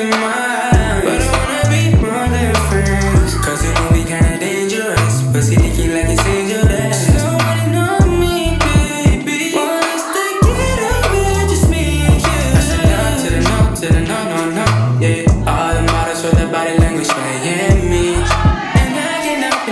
in my eyes. But I wanna be more than friends. Cause it gon' be kinda dangerous. But see, they keep like it's angel dance. Nobody know me, baby. Want us to get away, just me and you. I said no to the no, to the no, no, no. Yeah, all the models with the body language, man, yeah, me.